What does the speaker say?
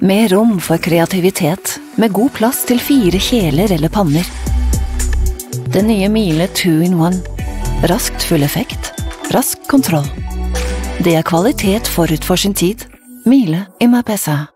Med rom for kreativitet, med god plass til fire kjeler eller panner. Den nye Miele 2 in 1. Raskt full effekt, rask kontroll. Det er kvalitet forut for sin tid. Miele i Mapesa.